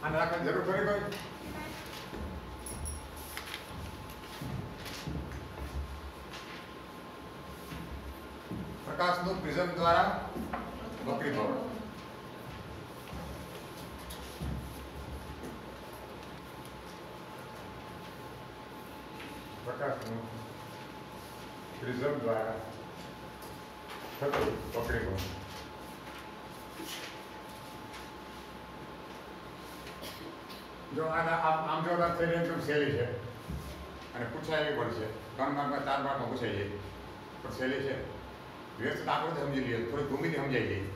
આને રાખવાની જરૂર ખરી કોઈ પ્રકાશનું પ્રિઝમ દ્વારા વક્રીભવન પ્રકાશનું પ્રિઝમ દ્વારા થતું વક્રીભવન જો આના આમ જો વાત થઈને એકદમ સહેલી છે. અને પૂછાય એવી પણ છે. ત્રણ માર્કમાં ચાર માર્કમાં પૂછાઈ જાય પણ સહેલી છે. વ્યવસ્થિત આકૃતિ સમજી લઈએ. થોડી ભૂમિતિ સમજાઈ ગઈ.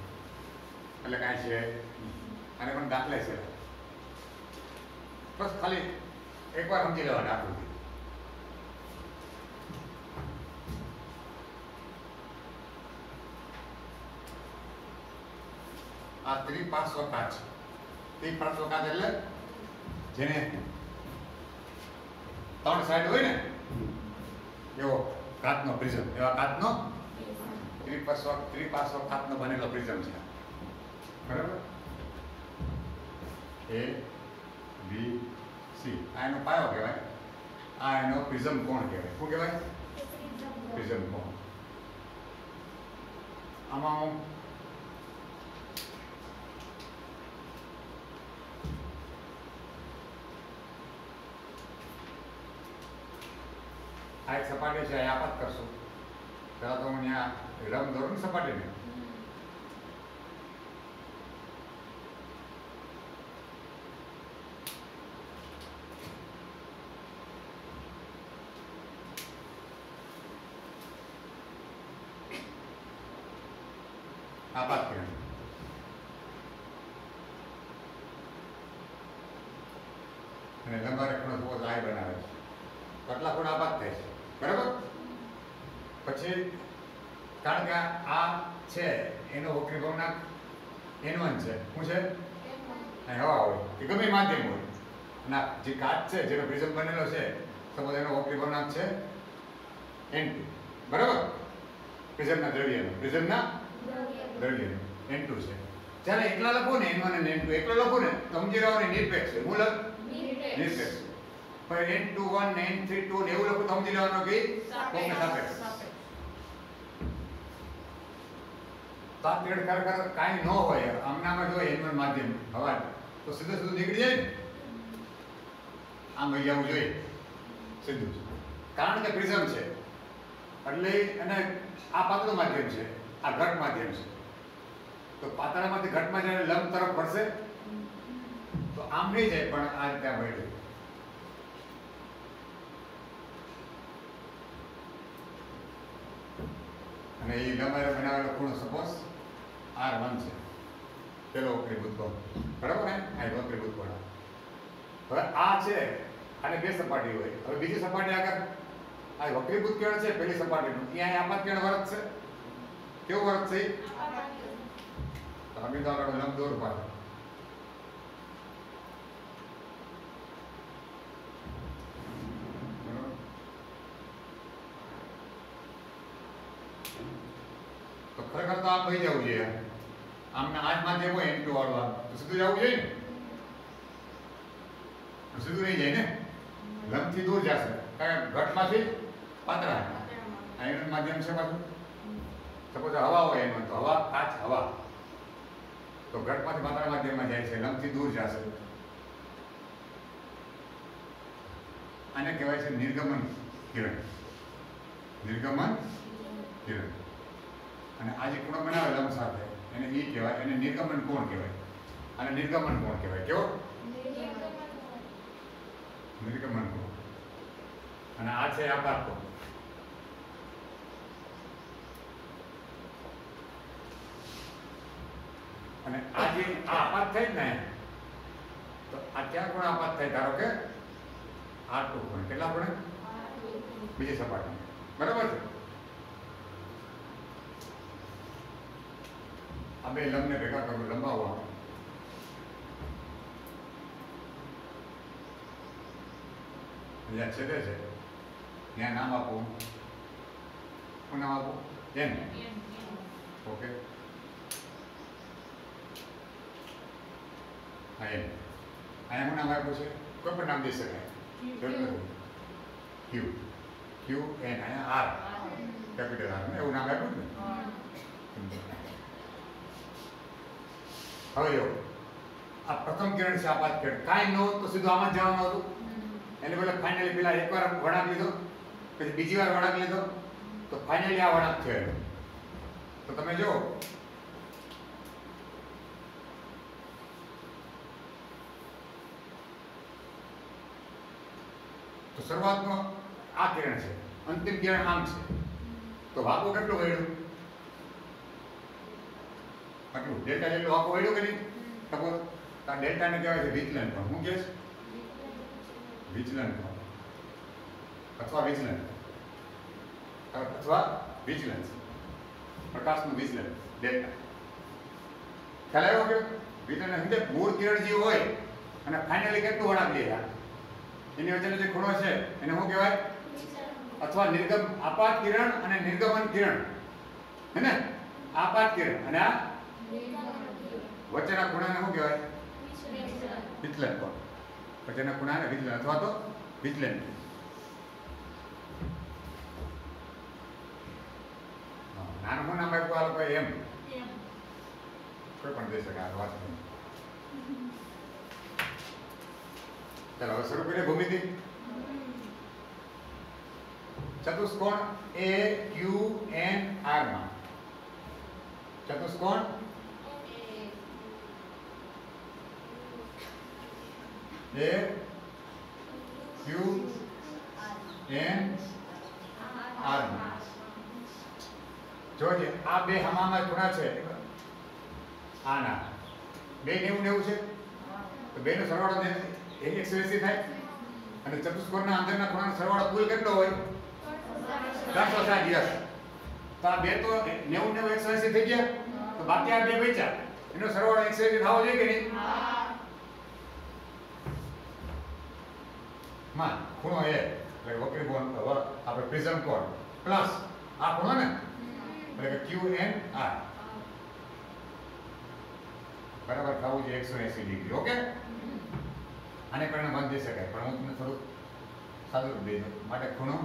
એટલે કાંઈ છે અને પણ દાખલે છે. બસ ખાલી એકવાર સમજી લેવા આકૃતિ. આ ત્રિપાર્શ્વકાચ. છે ત્રિપાર્શ્વકાચ એટલે જેને ત્રણ સાઈડ હોય ને એવો કાચનો પ્રિઝમ એવા કાચનો ત્રિપાર્શ્વ ત્રિપાર્શ્વ કાચનો બનેલો પ્રિઝમ છે. બરાબર? એ બી સી આ એનો પાયો કહેવાય. આ એનો પ્રિઝમ કોણ કહેવાય? શું કહેવાય? પ્રિઝમ કોણ? આમાં હું આ એક સપાટી છે અહીંયા આપાત કરશું. પહેલાં તો હું અહીંયા રંગ દોરું ને. સપાટીને આપાત કિરણ અને લંબારે ખૂણો થવો તો આય બનાવે છે. કેટલા ખૂણ આપાત થાય છે. બરાબર? પછી કારણ કે આ છે એનો વક્રીભાવના એન વન છે. શું છે? હવા હોય. કે ગમે માધ્યમ હોય. અને જે કાચ છે જેનો પ્રિઝમ બનેલો છે સપોઝ એનો વક્રીભવનાંક છે એન ટુ બરાબર? પ્રિઝમના દ્રવ્યનો. પ્રિઝમના દ્રવ્યનો. એન ટુ છે. જ્યારે એકલા લખો ને એન વન અને એન ટુ એકલા લખો ને તો સમજી રહ્યો નિરપેક્ષ છે. લખ નિરપેક્ષ. પણ n two one n three two એવું લખું સમજી લેવાનું કે કોકને સાપેક્ષ. તો ખરેખર કાંઈ ન હોય આમનામાં જો એનું માધ્યમ હવા તો સીધું સીધું નીકળી જાય આમ વહી જવું જોઈએ. સીધું કારણ કે પ્રિઝમ છે. એટલે અને આ પાતળું માધ્યમ છે આ ઘટ માધ્યમ છે. તો પાતળામાંથી ઘટમાં જ્યારે લંબ તરફ પડશે તો આમ નહીં જાય પણ આ રીતે આ અને એ ગમારે બનાવેલો ખૂણો સપોઝ આર વન છે. પેલો વક્રીભૂત કોણ? બરાબર ને? આ વક્રીભૂત કોણ? હવે આ છે અને બે સપાટી હોય. હવે બીજી સપાટી આગળ? આ વક્રીભૂત કિરણ છે પેલી સપાટીનું. ત્યાં આમાં કિરણ વર્ત છે? કેવું વર્ત છે ઈ? તો અમે તો આગળ લંબ દોર પાડો બરાબર? તો ખરેખર તો આમ થઈ જવું જોઈએ આમને આજ માધ્યમ હોય એમ વાળું આમ તો સીધું જવું જોઈએ ને તો સીધું નહીં જાય ને લંબથી દૂર જશે કારણ કે ઘટમાંથી પાતળા આ એનું માધ્યમ છે પાછું સપોઝ હવા હોય એમાં તો હવા કાચ હવા તો ઘટમાંથી પાતળા માધ્યમમાં જાય છે લંબથી દૂર જશે આને કહેવાય છે નિર્ગમન કિરણ નિર્ગમન કિરણ અને આ જે ખૂણો બનાવે લંબ સાથે એને એ કહેવાય એને નિર્ગમન કોણ કહેવાય? અને નિર્ગમન કોણ કહેવાય? કેવો? નિર્ગમન કોણ? અને આ છે આપાત કોણ? અને આ જે આ આપાત થાય ને તો આ ક્યાં કોણ આપાત થાય? ધારો કે આ ટુ કોણ? કેટલા પડે બીજી સપાટી. બરાબર છે? આ બે લંબને ભેગા કરું લંબાવવા જ્યાં છેદે છે. ત્યાં નામ આપો. શું નામ આપો? એમ. ઓકે. હા એમ. અહીંયા હું નામ આપ્યું છે? કોઈ પણ નામ દઈ શકાય. જરૂર નથી ક્યુ ક્યુ એન અહીંયા આર કેપિટલ આર એવું નામ આપ્યું ને હવે જો આ પ્રથમ કિરણ છે આપાત કિરણ. કાંઈ ન હોત તો સીધું આમાં જ જવાનું હતું. એટલે બોલે ફાઇનલી પેલા એકવાર વળાંક લીધો પછી બીજી વાર વળાંક લીધો તો ફાઇનલી આ વળાંક થયો. તો તમે જો તો શરૂઆતમાં આ કિરણ છે અંતિમ કિરણ આમ છે. તો વાંકો કેટલું વળ્યું આટલું ડેલ્ટા જેટલું વાંકો વળ્યું કે નહીં? સપોઝ આ ડેલ્ટાને કહેવાય છે વિચલન પણ. શું કહે છે વિચલન અથવા વિચલન. અથવા વિચલન. પ્રકાશનું વિચલન. ડેલ્ટા. ખ્યાલ આવ્યો કે? વિચલન સમજે મૂળ કિરણ જે હોય, અને ફાઇનલી કેટલું વળાંક લે? એની વચ્ચેનો જે ખૂણો છે, એને શું કહેવાય? અથવા નિર્ગમ આપાત કિરણ અને નિર્ગમન કિરણ. હે ને? આપાત કિરણ. અને આ વચ્ચેના ખૂણાને શું કહેવાય? વિચલન. કોણ વચ્ચેના ખૂણાને વિચલન અથવા તો વિચલન. નાનું નામ આપ્યું આ લોકો એમ. કોઈ પણ દઈ શકે આ વાત ચાલો હવે શરૂ કરીએ ભૂમિતિ. ચતુષ્કોણ એ ક્યુ એન આરમાં. ચતુષ્કોણ એ ક્યુ એન આર જોજે, આ બે હમામાં ખૂણા છે. આના. બે નેવું નેવું છે? તો બે નો સરવાળો એક એકસો એસી થાય. અને ચતુષ્કોણના અંદરના ખૂણાનો સરવાળો કુલ કેટલો હોય? દસ સાઠ, યસ. તો આ બે તો નેવું નેવું એકસો એસી થઈ ગયા. તો બાકી આ બે બચ્યા એનો સરવાળો એકસો એસી થવો જોઈએ કે નહીં? માં ખૂણો એ. એટલે વક્રી કોણ આપણે પ્રિઝમ કોણ? પ્લસ, આ ખૂણો ને? એટલે કે ક્યુ એન આર. બરાબર, થવું જોઈએ એકસો એસી ડિગ્રી, ઓકે? આને કારણે બાંધી શકાય, પણ હું તમને થોડુંક સાદું દઈ દઉં. માટે ખૂણો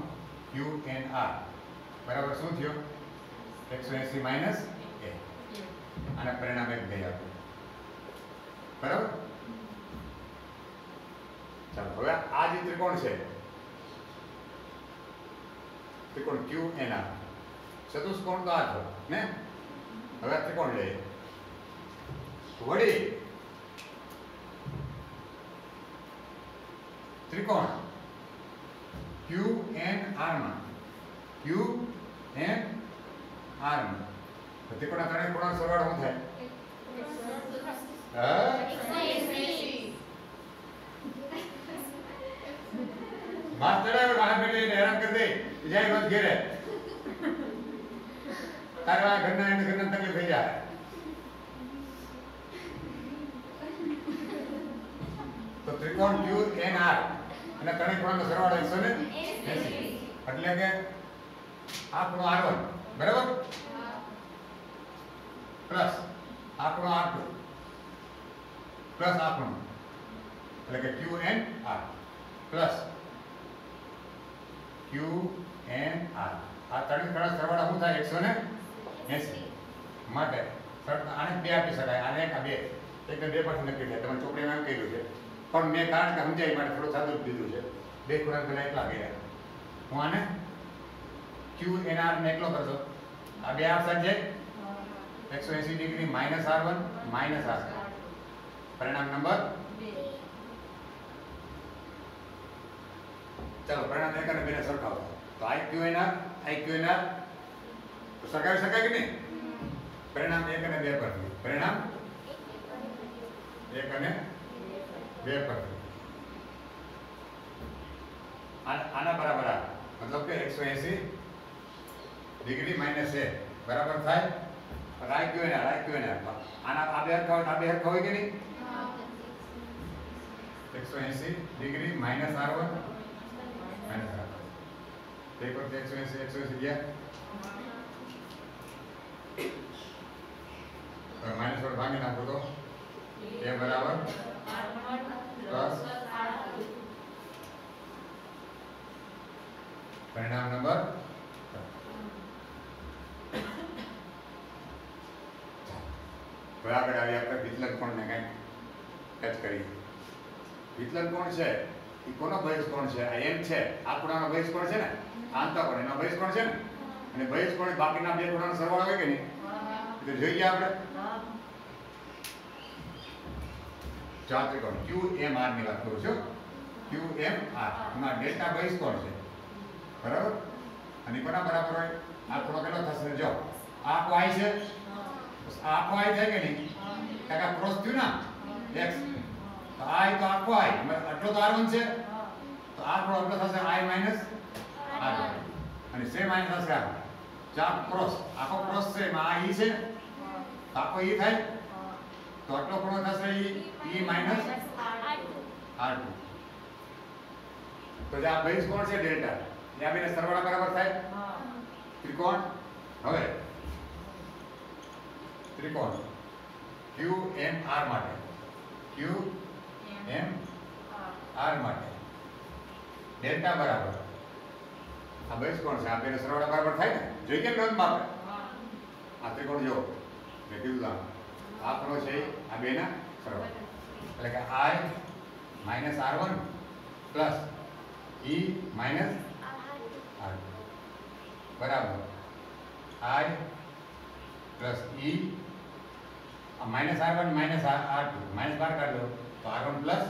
ક્યુ એન આર. બરાબર, શું થયું? એકસો એસી માઇનસ એ આને પરિણામ એક દઈ આપ્યું બરાબર? ચાલો હવે આ જે ત્રિકોણ છે ત્રિકોણ ક્યુ એન ચતુષ્કોણ તો આ થયો ને? હવે આ ત્રિકોણ લઈએ. વળી ત્રિકોણ ક્યુ એન આરમાં ક્યુ એન આરમાં. તો ત્રિકોણના ત્રણેય ખૂણા સરવાળો શું થાય? હા? રાહ બેઠી એને હેરાન કરી દે. જાય બસ ઘેરે. તારા ઘરના એને ઘરના તકલીફ થઈ જાય. તો ત્રિકોણ ક્યુ એન આર અને ત્રણેય ખૂણાનો સરવાળો એકસો ને એટલે કે આ ખૂણો આર વન બરાબર? પ્લસ આ ખૂણો આર પ્લસ આ એટલે કે Q N R plus Q N R આ ત્રણ ખૂણા સરવાળા શું થાય? એકસો ને એસી. માટે આને બે આપી શકાય. આને એક બે. એક બે પરથી નક્કી થાય. તમે ચોપડીમાં એમ કહ્યું છે. પણ મેં કારણ કે સમજાય માટે થોડું સાદું દીધું છે. બે ખૂણા પેલા એકલા ગયા હું આને ક્યુ એન આર ને એકલો કરશો? આ બે આર સાથે એકસો એસી degree minus R one, minus R. પરિણામ નંબર ચાલો પરિણામ એક અને બેને સરખાવો. તો આઈ ક્યુ એના? આઈ ક્યુ એના? તો સરખાવી શકાય કે નહીં? પરિણામ એક અને બે પર પરિણામ? એક અને બે પર આના બરાબર આ. મતલબ કે એકસો એસી ડિગ્રી માઇનસ એ બરાબર થાય? રાઈ ક્યુ એના? રાઈ ક્યુ એના? આના આ બે હરખા હોય આ બે હરખા હોય કે નહીં? એકસો એસી ડિગ્રી માઇનસ આર વન. એકસો એસી એકસો એસી ગયા માઇનસ વડે ભાંગી નાખો તો એ બરાબર પ્લસ પરિણામ નંબર હવે આગળ આવી આપણે વિચલન કોણને કંઈક ટચ કરીએ વિચલન કોણ છે એ બહિષ કોણ છે? આ એમ છે. આ ખૂણાનો ભયસ કોણ છે ને? આંતા અંતઃકોણ એનો ભયસ કોણ છે ને? અને ભયસ કોણ? બાકીના બે ખૂણાનો સરવાળો હોય કે નહીં? તો જોઈએ આપણે? ચાર ત્રિકોણ. ક્યુ એમ આરની વાત કરું છું. ક્યુ એમ આર એમાં ડેલ્ટા ભયસ કોણ છે? બરાબર? અને કોના બરાબર હોય? આ ખૂણો કેટલો થશે? જો, આ આઈ છે? આ આઈ થાય કે નહીં? કાકા ક્રોસ થયું ને એક્સ તો આઈ તો આખો આઈ. આટલો તો r1 છે? તો આ ખૂણો એટલો થશે આઈ માઇનસ આર અને સે આઈ થશે આ ચાર ક્રોસ આખો ક્રોસ છે એમાં આ ઈ છે. તો આખો ઈ થાય. તો આટલો ખૂણો થશે ઈ ઈ માઇનસ r2 તો જે આ બેઝ કોણ છે? ડેલ્ટા એ આ બેને સરવાળા બરાબર થાય? ત્રિકોણ. હવે ત્રિકોણ. ક્યુ એમ આર માટે. ક્યુ એમ આર માટે. ડેલ્ટા બરાબર. આ બે કોણ છે? આ બેને સરવાળા બરાબર થાય ને? જોઈ કેમ નોંધ માપે આ ત્રિકોણ જો મેં કીધું આ આપણો છે આ બેના સરવાળા. એટલે કે i minus R one plus E minus R બરાબર. I plus E minus R one minus R two. Minus બાર કાઢ લો. તો આર વન પ્લસ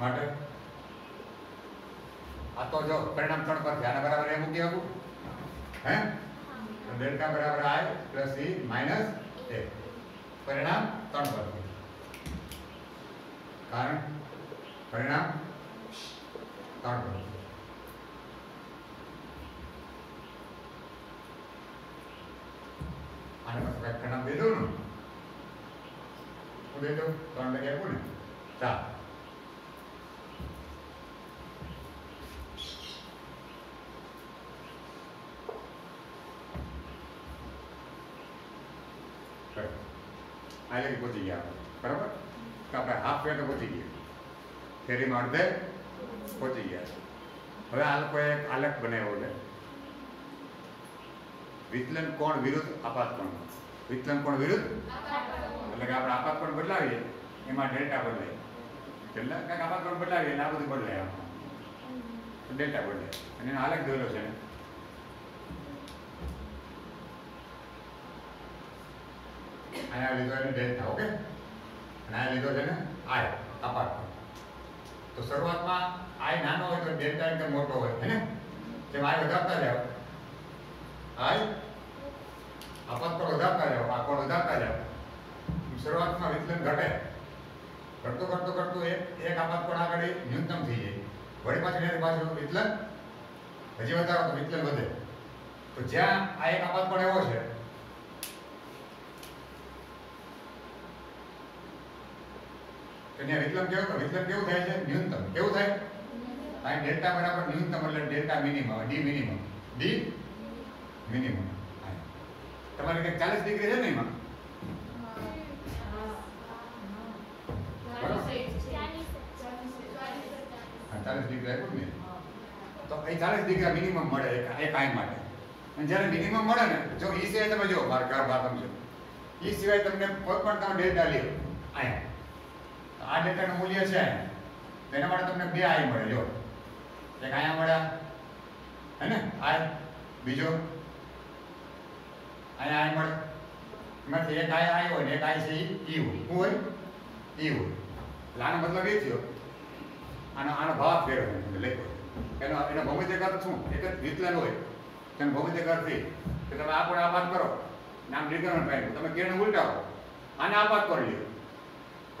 માટે? આ તો જો પરિણામ ત્રણ પર ધ્યાન બરાબર એ મૂકી આપું. હે? ડેલ્ટા બરાબર આઈ પ્લસ ઈ માઇનસ એ. પરિણામ ત્રણ પર. કારણ પરિણામ ત્રણ પર. આને બસ દે દઉં ને. હું દે દઉં. ત્રણ લગી આપું ને. ચાલ. આ લગી પહોંચી ગયા બરાબર? તો આપણે હાફ વે તો પહોંચી ગયા. ફેરીમાં અડધે પહોંચી ગયા. હવે આ લોકોએ એક આલેખ બનાવ્યો છે. વિચલન કોણ વિરુદ્ધ? આપાત કોણ? વિચલન કોણ વિરુદ્ધ? એટલે કે આપણે આપાત કોણ બદલાવીએ, એમાં ડેલ્ટા બદલાય. એટલે કાંઈક આપાત કોણ બદલાવીએ, એટલે આ બધું બદલાય ડેલ્ટા બદલાય. અને એનો આલેખ દોરેલો છે. ને અહીંયા લીધો એને ડેલ્ટા ઓકે અને આ લીધો છે ને આય આપાત તો શરૂઆતમાં આય નાનો હોય તો ડેલ્ટા એટલે મોટો હોય, હે ને? જેમ આય વધારતા જાઓ. આય આપાત પર વધારતા જાઓ આ કોણ વધારતા જાઓ. શરૂઆતમાં વિચલન ઘટે. ઘટતું ઘટતું ઘટતું એક એક આપાત પણ આગળ ન્યૂનતમ થઈ જાય. વળી પાછું એની પાછું વિચલન? હજી વધારો તો વિચલન વધે. તો જ્યાં આ એક આપાત પણ એવો છે કે ત્યાં વિચલન કેવું વિચલન કેવું થાય છે? ન્યૂનતમ. કેવું થાય? અહીં ડેલ્ટા બરાબર ન્યૂનતમ એટલે delta minimum, D minimum. D minimum. તમારે કંઈક ચાલીસ ડિગ્રી છે ને એમાં? ચાલીસ ડિગ્રી આપ્યું ને. તો એ ચાલીસ ડિગ્રી મિનિમમ મળે એક આઈ માટે. અને જ્યારે મિનિમમ મળે ને, જો એ સિવાય તમે જો મારે ઘર બાર જો એ સિવાય તમને કોઈ પણ તમે ડેલ્ટા લ્યો અહીંયા તો આ ડેટાનું મૂલ્ય છે તેના માટે તમને બે આઈ મળે જો એક અહીંયા મળ્યા હે ને? આઈ બીજો. અહીંયા આઈ મળે. એમાંથી એક આઈ આઈ હોય ને એક આઈ છે ઈ હોય. શું હોય? ઈ હોય. એટલે આનો મતલબ એ થયો. આનો આનો ભાવ ફેરવે લખો એનો એનો ભૌમિતિક અર્થ શું? એક જ વિચલન હોય. તેનો ભૌમિતિક અર્થ કે તમે આ પણ આપાત કરો. નામ પામ્યું તમે કિરણ ઉલટાવો. આને આપાત કરી લ્યો.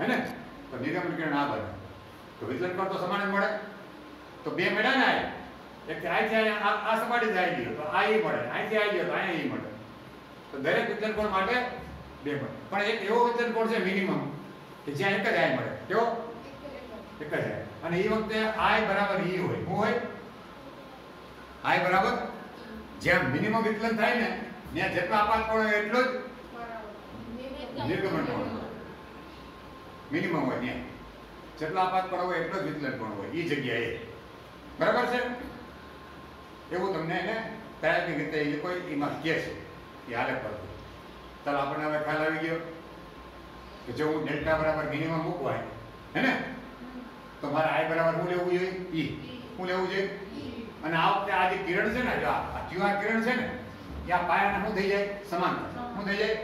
હે ને? તો નિર્ગમન કિરણ આ બને. તો વિચલન પણ તો સમાન જ મળે. તો બે મળ્યા ને આ એક અહીંથી આ આ સપાટી જાય ગયો. તો આ એ મળે. અહીંથી આવી ગયો તો અહીંયા એ મળે. તો દરેક વિચલન કોણ માટે બે મળે. પણ એક એવો વિચલન કોણ છે મિનિમમ કે જ્યાં એક જ આય મળે. કેવો? એક જ આય. અને એ વખતે આય બરાબર ઈ હોય. શું હોય? આય બરાબર? જ્યાં મિનિમમ વિચલન થાય ને ત્યાં જેટલો આપાત પણ હોય એટલો જ નિર્ગમન કોણ મિનિમમ હોય ત્યાં. જેટલા અપાત પણ હોય એટલો જ વિચલન પણ હોય એ જગ્યાએ. બરાબર છે? એવું તમને એને પ્રાયોગિક રીતે એ કોઈ એમાં કહે છે એ હાલે પર. ચાલો આપણને હવે ખ્યાલ આવી ગયો કે જો હું ડેલ્ટા બરાબર મિનિમમ મૂકવાય હે ને? તો મારે આઈ બરાબર શું લેવું જોઈએ? ઈ. શું લેવું જોઈએ? અને આ વખતે આ જે કિરણ છે ને જો આ કિરણ છે ને એ આ પાયાના શું થઈ જાય? સમાન શું થઈ જાય?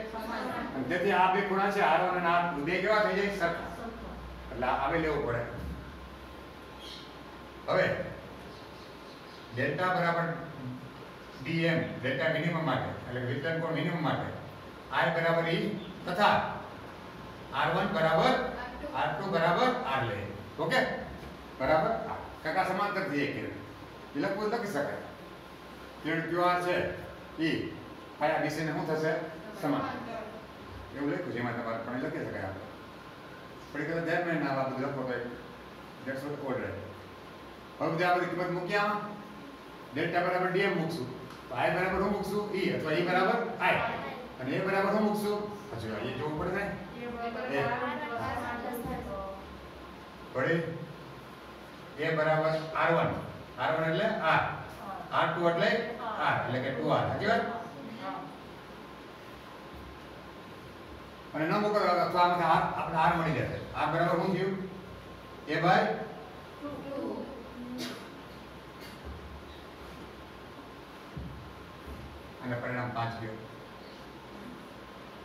તેથી આ બે ખૂણા છે આર અને આર બે કેવા થઈ જાય? સરખા. એટલે આવે લેવું પડે. હવે, ડેલ્ટા બરાબર ડીએમ, ડેલ્ટા મિનિમમ માટે, એટલે વિતરણ કોણ મિનિમમ માટે, આર બરાબર ઈ તથા આર વન બરાબર આર ટુ બરાબર આર લે. ઓકે? બરાબર? કાકા સમાંતર થઈ એક લખવું લખી શકાય. કિરણ ક્યુ આર છે. ઈ પાયા બીસીને શું થશે? સમાન એવું લખ્યું છે એમાં તમારે પણ એ લખી શકાય આપણે પડી કદાચ ધ્યાન ના આ બધું લખો તો દેટ્સ વોટ ઓર્ડર હવે બધી આ બધી કિંમત મૂકી આમાં ડેલ્ટા બરાબર ડીએમ મૂકશું તો આઈ બરાબર હું મૂકશું ઈ અથવા ઈ બરાબર આઈ અને એ બરાબર હું મૂકશું હજુ એ જોવું પડે ને પડે એ બરાબર આર વન આર વન એટલે આર આર ટુ એટલે આર એટલે કે ટુ આર સાચી વાત અને ન મોકલો તો આમાંથી આર આપણે આર મળી જશે. આર બરાબર શું થયું? એ બાય અને પરિણામ પાંચ ગયો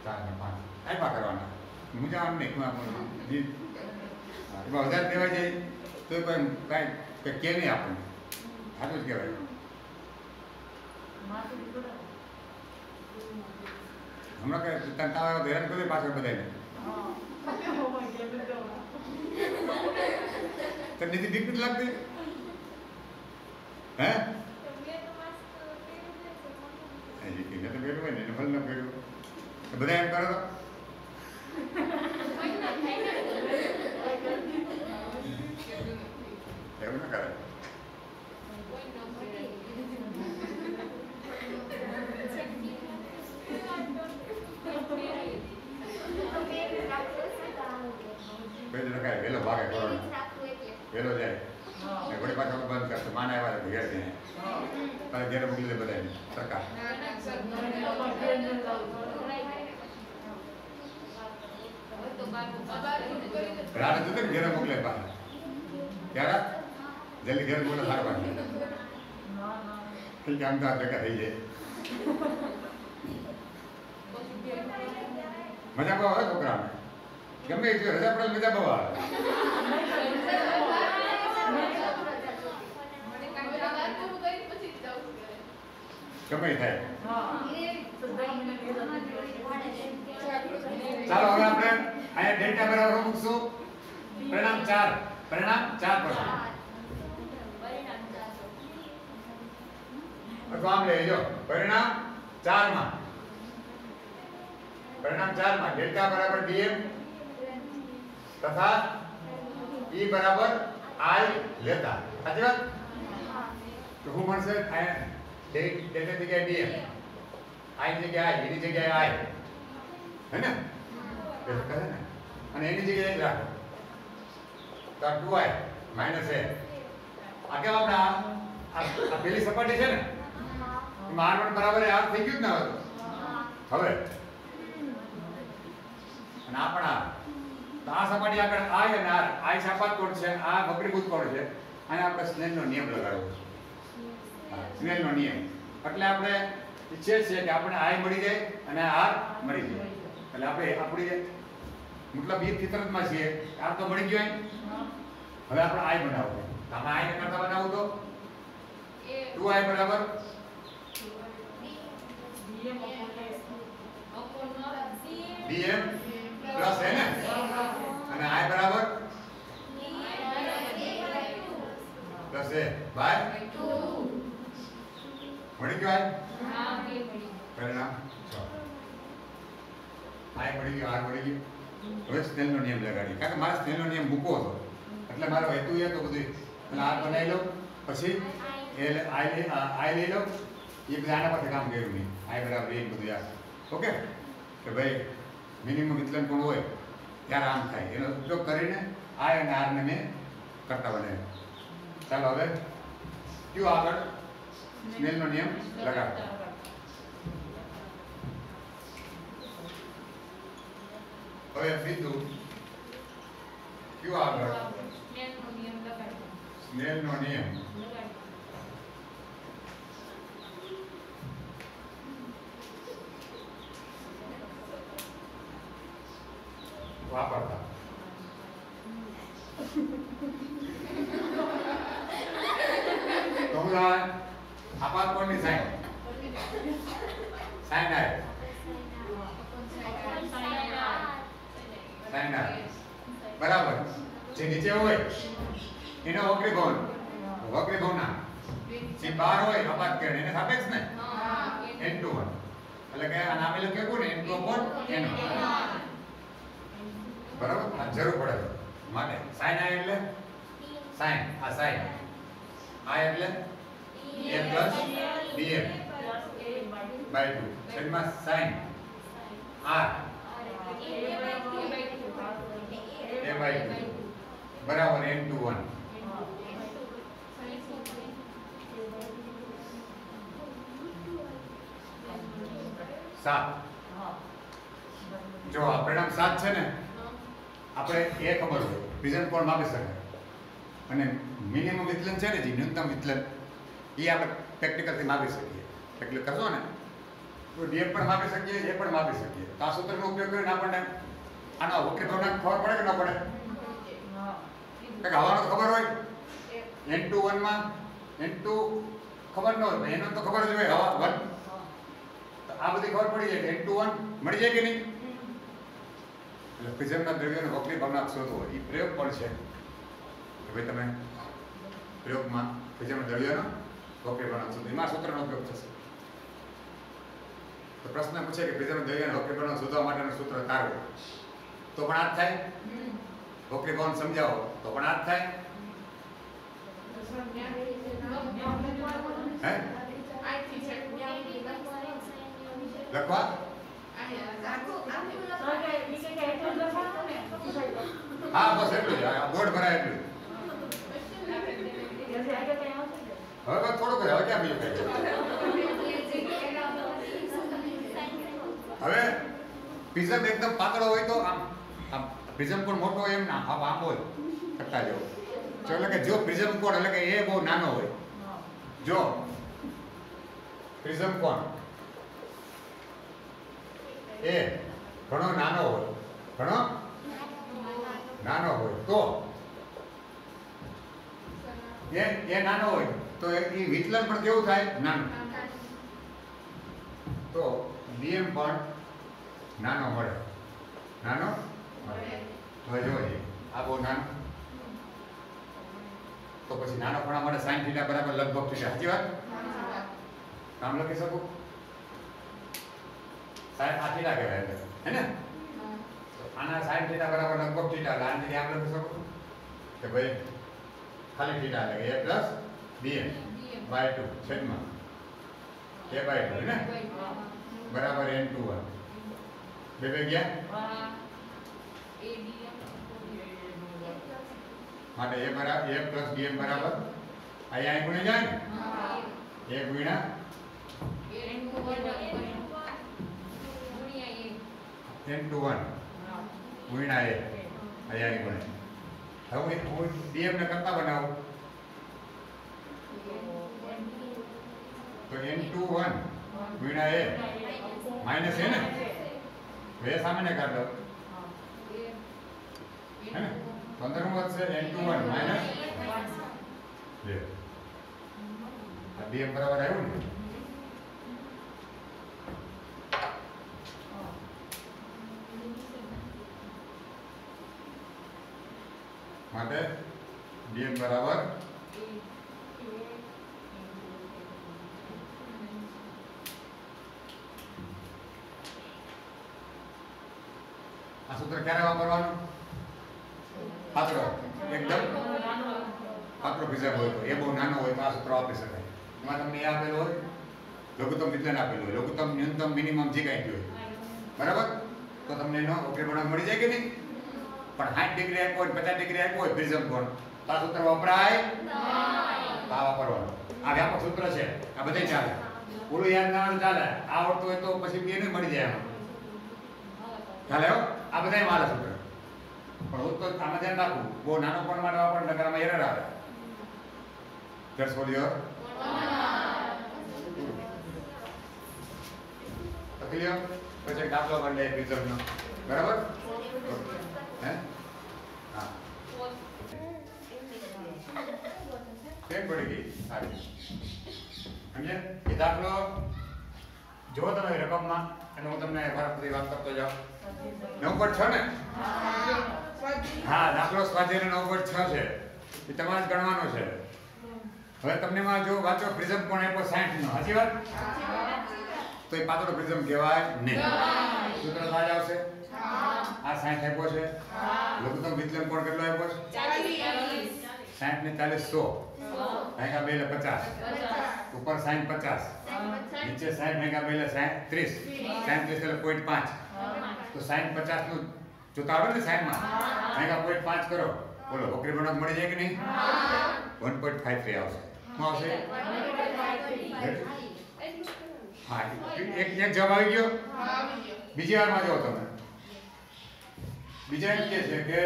ચાર ને પાંચ. આપ્યા કરવાના. મુજા આમ નહીં આપણને જી હા, એમાં વધારે દેવાય જાય તો કોઈ કાંઈ કંઈ કે નહીં આપણને સાચું જ કહેવાય. હમણાં કે તને તાવ આવ્યો તો હેરાન કરી પાછળ બધાને તને નીતિ બીક નથી લાગતી? હે? મેં તો કર્યું હોય ને એને ભલે ન તો બધા એમ કરો એવું ના કરે કોઈ જણ કાંઈ વહેલો ભાગે કોરોના વહેલો જાય ને વળી પાછો બંધ કરશે માને આવ્યા છે ઘેર જઈને તારે ઘેર મોકલી દે બધાને સરકાર જતો ને ઘેર મોકલે પાછા ક્યારે જલ્દી ઘેર મોકલે સારા પાછા ઠીક આ ભેગા થઈ જાય. મજા બહુ આવે છોકરાને. ગમે એટલી રજા પડે મજા બહુ આવે. ગમે એ થાય. ચાલો, હવે આપણે અહીંયા ડેલ્ટા બરાબર મૂકશું? પરિણામ ચાર. પરિણામ ચાર પર. પરિણામ આમ લઈ લો પરિણામ ચારમાં પરિણામ ચારમાં ડેલ્ટા બરાબર dm તથા e બરાબર i લેતા. સાચી વાત? તો હું મળશે? ડેલ્ટા જગ્યાએ ડીએમ? આઈ જગ્યાએ i એની જગ્યાએ i હે ને? અને એની જગ્યાએ જ રાખો. તો આ ટુ આઈ માઇનસ એ આ કેમ આપણે આ આ- આ પેલી સપાટી છે ને? આર વન બરાબર આર થઈ ગયું જ ને હવે તો. હવે. અને તો આ સપાટી આગળ આઈ અને આર આઈ સાપાત કોણ છે? આ વક્રીભૂત કોણ છે? અને આપણે સ્નેલનો નિયમ લગાડવો છે. સ્નેલનો નિયમ. એટલે આપણે ઈચ્છીએ છીએ કે આપણે આઈ મળી જાય અને આર મળી જાય. એટલે આપણે આપણી જે મતલબ એ ફિતરતમાં છીએ આ તો મળી ગયો એમ. હવે આપણે આય. તો આમાં આઈ કરતા બનાવું તો? ટુ આય બરાબર? ડીએમ પ્લસ એ ને અને આય બરાબર? Plus A by? મળી ગયો આય પરિણામ આઈ મળી ગયો આ મળી ગયો. હવે સ્નેલનો નિયમ લગાડી. કારણ કે મારે સ્નેલનો નિયમ મૂકવો હતો. એટલે મારો હેતુ એ હતો બધું એટલે આ બનાવી લો પછી એ આ લઈ આ- લઈ લઉં. એ બધા આના પાસે કામ કર્યું નહીં આઈ બરાબર એ બધું યાદ. ઓકે? કે ભાઈ મિનિમમ વિચલન પણ હોય? ત્યારે આમ થાય. એનો ઉપયોગ કરીને આ અને આરને મેં કરતા બને ચાલો હવે, કયું આગળ? સ્નેલનો નિયમ લગાડો હવે સીધું કયું આગળ? સ્નેલનો નિયમ વાપરતા તો હું આ આપાત કોણની સાઈન સાઈન આવે સાઈન આવે બરાબર જે નીચે હોય એનો વક્રી ભવન વક્રી ભવના જે બહાર હોય અપાત કિરણ એને સાપેક્ષ ને n2 એટલે કે આ નામ લખ્યું કોને n2 upon n બરાબર આ જરૂર પડે છે. માટે સાઈન આ એટલે સાઈન આ સાઈન આ એટલે a plus dm by two છેદમાં sine. R. A by two બરાબર n2 1 સાત. જો આ પરિણામ સાત છે ને, આપણે એ ખબર હોય. વિઝન કોણ માપી શકાય અને મિનિમમ વિચલન છે ને જે ન્યૂનતમ વિચલન એ આપણે પ્રેક્ટિકલથી માપી શકીએ. એટલે કરશો ને? તો ડીએમ પણ માપી શકીએ એ પણ માપી શકીએ. તો આ સૂત્રનો ઉપયોગ કરીને આપણને આના ભવનાંક ખબર પડે કે ન પડે? કે હવાનો ખબર હોય? એન ટુ વનમાં એન ટુ ખબર ન હોય એનો તો ખબર જ હોય, હવા વન આ બધી ખબર પડી જાય એન ટુ વન મળી જાય કે નહીં? એટલે પ્રિઝમના દ્રવ્યનો વક્રી ભવનાંક શોધવો એ પ્રયોગ પણ છે. કે ભાઈ તમે પ્રયોગમાં ફિઝમના દ્રવ્યનો વકલી ભાવના શોધો. એમાં સૂત્રનો ઉપયોગ થશે. તો પ્રશ્ન પૂછે કે પ્રિઝમના દ્રવ્યોનો વક્રી ભવનાંક શોધવા માટેનું સૂત્ર તારવું. તો પણ આ થાય? વક્રી ભવન સમજાવો. તો પણ આ થાય? હે? લખવા? હા બસ એટલું જ. આ બોર્ડ ભરાય એટલું હવે થોડુંક હવે ક્યાં બીજું હવે પ્રિઝમ એકદમ પાતળો હોય તો આમ આમ પ્રિઝમ કોણ મોટો હોય એમ ના, આમ આમ હોય કરતા જેવો જો એટલે કે જો પ્રિઝમ કોણ, એટલે કે એ બહુ નાનો હોય. જો પ્રિઝમ કોણ? એ ઘણો નાનો હોય. ઘણો નાનો હોય. તો એ એ નાનો હોય, તો એ વિચલન પણ કેવું થાય? નાનું. તો ડીએમ પણ નાનો મળે. નાનો? મળે. હવે જોઈએ. આ બહુ નાનો? તો પછી નાનો પણ મળે સાઈન થીટા બરાબર લગભગ થશે સાચી વાત? કામ લખી શકું? સાહેબ આ થીટા કહેવાય એટલે હે ને? તો આના સાઈન થીટા બરાબર લગભગ થીટા. લાન આને આમ લખી શકું? કે ભાઈ ખાલી થીટા લાગે A plus DM by two. છેદમાં. A by two. ને? બરાબર એન ટુ વન બે બે ગયા? માટે એ બરાબર એ પ્લસ ડીએમ બરાબર? અહીંયા અહીં ગુણી જાય ને? એ ગુણ્યા? એન ટુ વન ગુણ્યા એ અહીંયા અહીં હવે હું ડીએમ ને કરતા બનાવું. તો એન ટુ વન ગુણ્યા એ માઇનસ છે ને? બે સામાન્ય કાઢ દો. હે ને? પંદરનું વધશે એન ટુ વન, માઇનસ? બે. ડીએમ બરાબર આવ્યું ને? માટે ડીએમ બરાબર આ સૂત્ર ક્યારે વાપરવાનું? પાતળો એકદમ. પાતળો પિઝા હોય તો. એ બહુ નાનો હોય તો આ સૂત્ર વાપરી શકાય. એમાં તમને એ આપેલું હોય. લઘુત્તમ વિચલન આપેલું હોય. લઘુત્તમ, ન્યૂનતમ, મિનિમમ જે કાંઈ હોય. બરાબર? તો તમને એનો ઓકે ગુણાંક મળી જાય કે નહીં? પણ સાઠ ડિગ્રી આપ્યો હોય 50 ડિગ્રી આપ્યો હોય પ્રિઝમ કોણ? તો આ સૂત્ર વપરાય? આ વાપરવાનું. આ વ્યાપક સૂત્ર છે. આ બધે ચાલે. પૂરું યાદ ના ચાલે. આવડતું હોય તો પછી બે મળી જાય એમાં. ચાલે હો આ બધાય મારા સૂત્ર પણ હું તો આમાં ધ્યાન રાખું. બહુ નાનો પણ માટે પણ નકર આમાં એરર આવે. That's what you're ક્લિયર પછી દાખલો લઈએ પ્રિઝમનો બરાબર? હે? હા. કેમ પડી ગઈ? સારી. સમજે એ દાખલો જો તમે રકમમાં અને હું તમને ફરક વાત કરતો જાઉં. નવ છ ને? હા. દાખલો સ્વાધ્યાયનો નવ છ છે. એ તમારે જ ગણવાનો છે. હવે તમને માં જો વાંચો પ્રિઝમ કોણ આપ્યો? સાઠ નો સાચી વાત? તો એ પાતળો પ્રિઝમ કહેવાય નહીં સૂત્ર થાય આવશે? આ સાઠ આપ્યો છે. લઘુત્તમ વિચલન કોણ કેટલો આપ્યો છે? સાઠ ને 40 100 ભાગ્યા બે એટલે 50 ઉપર 60 50 નીચે 60 ભાગ્યા બે એટલે 60 30 60 એટલે પોઈન્ટ પાંચ. તો 60 50 નું જોતા આવડે ને 60 માં ભાગ્યા પોઈન્ટ 5 કરો. બોલો વક્રી ગુણાંક મળી જાય કે નહીં? 1.53 આવશે. શું આવશે? હા. એક એક જવાબ આવી ગયો? બીજી વારમાં જો તમે. બીજા એમ કહે છે કે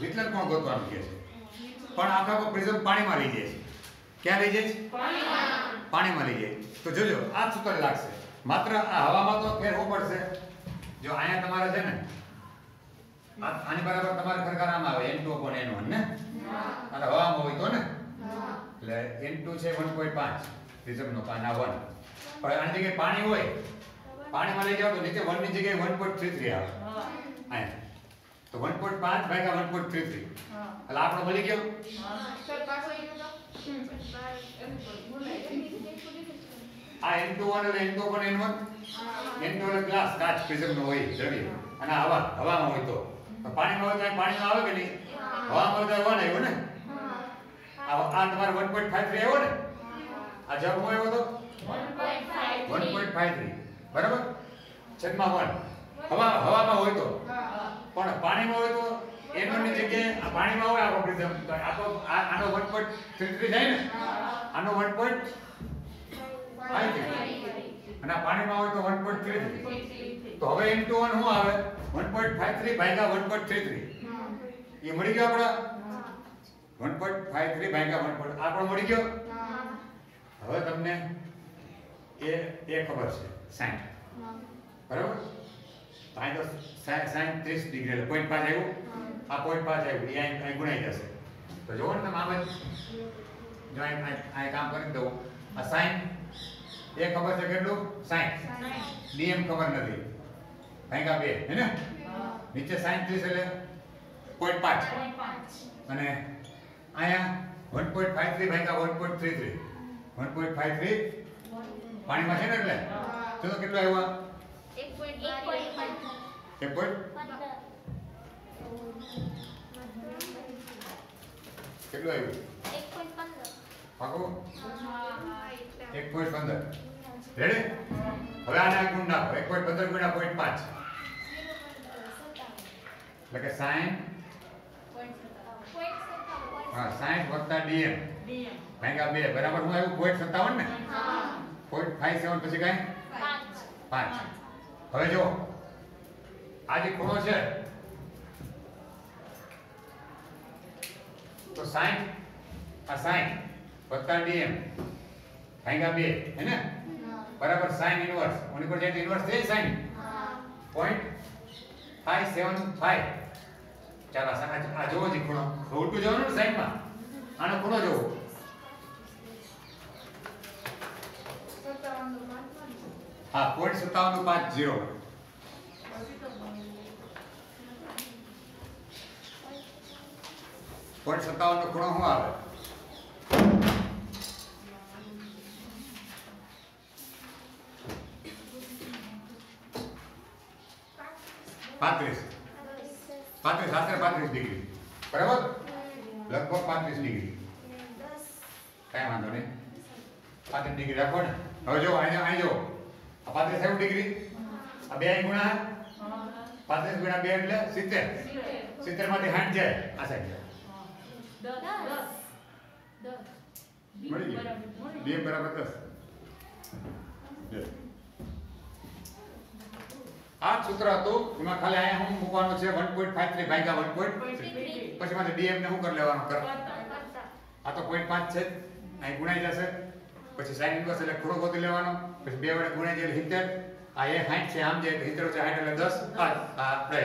વિચલન કોણ ગોતવાનું કહે છે? પણ આખા કો પ્રિઝમ પાણીમાં લઈ જાય છે. ક્યાં લઈ જાય? છે પાણીમાં લઈ જાય. તો જોજો આ સૂત્ર લાગશે. માત્ર આ હવામાં તો ફેર હોવું પડશે. જો અહીંયા તમારે છે ને આની બરાબર તમારે ખરેખર આમ આવે N two upon N one ને? અને હવામાં હોય તો ને? એટલે એન ટુ છે વન પોઈન્ટ પાંચ પ્રિઝમનો પાન આ વન પણ આની જગ્યાએ પાણી હોય પાણીમાં લઈ જાવ તો નીચે વનની જગ્યાએ વન પોઈન્ટ થ્રી થ્રી આવે. અહીંયા. તો વન પોઈન્ટ પાંચ ભાગ્યા વન પોઈન્ટ થ્રી થ્રી એટલે આપણો મળી ગયો. આ એન ટુ વન એટલે એન ટુ પણ એન વન એન ટુ એટલે ગ્લાસ કાચ પ્રિઝમનો હોય દ્રવ્ય અને હવા હવામાં હોય તો. પાણીમાં હોય તો પાણીમાં આવે કે નહીં? હવામાં હોય તો વન આવ્યો ને? આ આ તમારે વન પોઈન્ટ ફાઈવ થ્રી આવ્યો ને? આ જવાબ આવ્યો તો? વન પોઈન્ટ ફાઈવ થ્રી બરાબર? છેદમાં વન હવા હવામાં હોય તો? પણ પાણીમાં હોય તો એનો જગ્યાએ આ પાણીમાં હોય આપણો પ્રિઝમ. આ તો આનો વન પોઈન્ટ થ્રી થ્રી થાય ને? આનો વન પોઈન્ટ ફાઈવ અને આ પાણીમાં હોય તો વન પોઈન્ટ થ્રી થ્રી તો હવે ઇન્ટુ વન શું આવે? વન પોઈન્ટ ફાઈવ થ્રી ભાગ્યા વન પોઈન્ટ થ્રી થ્રી. એ મળી ગયો આપણો? વન પોઈન્ટ ફાઈવ થ્રી ભાગ્યા વન આ પણ મળી ગયો? હવે તમને એ એ ખબર છે. સાઈઠ. બરાબર? તો અહીં તો સાઈઠ ત્રીસ ડિગ્રી એટલે પોઈન્ટ પાંચ આવ્યું આ પોઈન્ટ પાંચ આવ્યું એ અહીં ગુણાઈ જશે તો જુઓ ને તમે આમ જ જો અહીં કામ કરી દઉં આ સાઈન એ ખબર છે કેટલું સાઈઠ નિયમ ખબર નથી ભાગ્યા બે હે ને નીચે સાઈન ત્રીસ એટલે પોઈન્ટ પાંચ અને અહીંયા વન પોઈન્ટ ફાઈવ થ્રી ભાગ્યા one point three three one point five three પાણીમાં છે ને એટલે ચલો કેટલું આવ્યું? એક પોઈન્ટ કેટલું આવ્યું? પાકું? એક પોઈન્ટ પંદર. રેડી હવે આને ગુણ નાખો. એક પોઈન્ટ પંદર ગુણ્યા પોઈન્ટ પાંચ. એટલે કે સાઈન હા સાઈન વત્તા ડીએમ. ભાગ્યા બે બરાબર હું આવ્યું? પોઈન્ટ સત્તાવન ને? પોઈન્ટ ફાઈવ સેવન પછી કાંઈ? પાંચ. હવે જો આ જે ખૂણો છે તો સાઈન આ સાઈન વત્તા ડીએમ ભાગ્યા બે હે ને? બરાબર સાઈન ઇનવર્સ. ઓની પર જાય ઇનવર્સ થઈ sine? Point five seven five. ચાલો આ જોવો જે ખૂણો. રૂટ ઉલટું જોવાનું ને સાઈનમાં? આનો ખૂણો જોવો હા પોઈન્ટ સત્તાવન પાંચ જીરો પોઈન્ટ સત્તાવન નો ખૂણો શું આવે? પાંત્રીસ. પાંત્રીસ આશરે પાંત્રીસ ડિગ્રી. બરાબર? લગભગ પાંત્રીસ ડિગ્રી. કઈ વાંધો નહીં. પાંત્રીસ ડિગ્રી રાખો ને. હવે જો, અહીંયા અહીં જો. આ પાંત્રીસ એવું ડિગ્રી? આ બે ગુણા પાંત્રીસ ગુણા બે એટલે સિત્તેર. સિત્તેરમાંથી સાઠ જાય. આ સાઈડ જાય. મળી ગયું. બે બરાબર દસ. આ સૂત્ર હતું એમાં ખાલી અહીંયા હું મૂકવાનું છે વન પોઈન્ટ ફાઈવ થ્રી ભાગ્યા વન પોઈન્ટ પછી મારે ડીએમ ને હું કરી લેવાનું? કર. આ તો પોઈન્ટ પાંચ છે. અહીં ગુણાઈ જશે. પછી સાઈન ઇન્વર્સ એટલે ખૂણો ગોતી લેવાનો. પછી બે વડે ગુણાઈ જાય સિત્તેર. આ એ સાઠ છે, આમ જાય એટલે ઓછા સાઠ એટલે દસ. આપણે,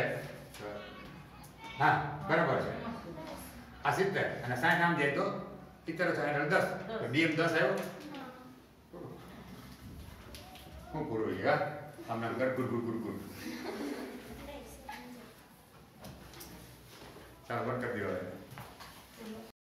હા, બરાબર છે. આ સિત્તેર. અને સાઠ આમ જાય તો સિત્તેર છે સાઠ એટલે દસ. ડીએમ દસ આવ્યો. શું પૂરું યાર આમને અંદર ગુડ ગુડ ગુડ ગુડ. ચાલો બંધ કરી દેવાય